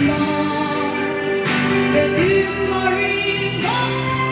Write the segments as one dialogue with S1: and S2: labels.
S1: Marie, Marie, Marie,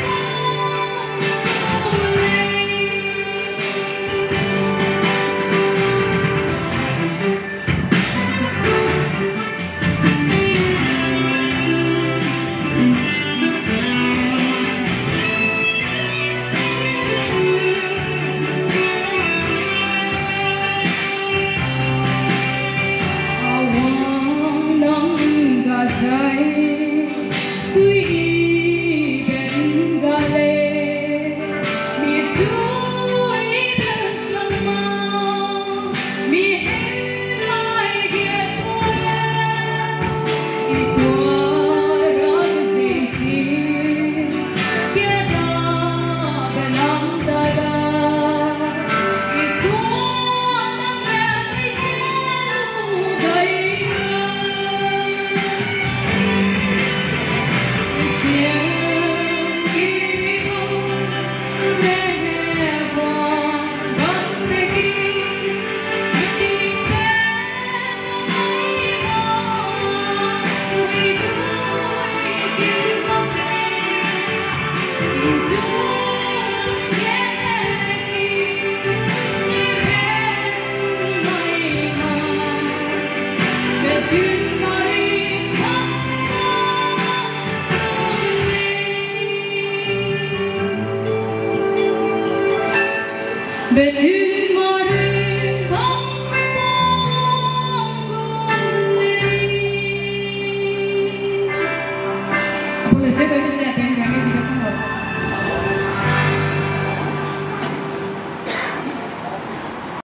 S1: 오늘 제가 이제 된 명예지가 참고